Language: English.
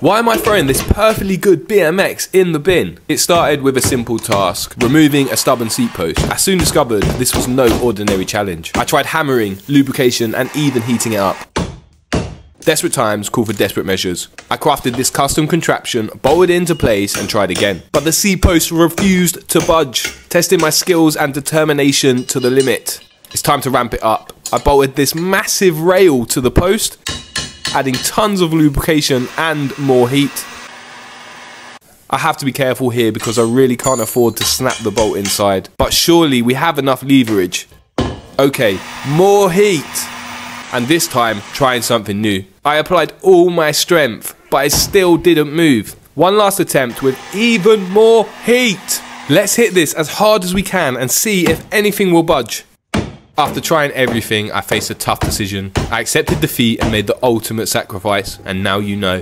Why am I throwing this perfectly good BMX in the bin? It started with a simple task, removing a stubborn seat post. I soon discovered this was no ordinary challenge. I tried hammering, lubrication and even heating it up. Desperate times call for desperate measures. I crafted this custom contraption, bolted it into place and tried again. But the seat post refused to budge, testing my skills and determination to the limit. It's time to ramp it up. I bolted this massive rail to the post, adding tons of lubrication and more heat. I have to be careful here because I really can't afford to snap the bolt inside. But surely we have enough leverage. Okay, more heat and this time trying something new. I applied all my strength, but it still didn't move. One last attempt with even more heat. Let's hit this as hard as we can and see if anything will budge. After trying everything, I faced a tough decision. I accepted defeat and made the ultimate sacrifice, and now you know.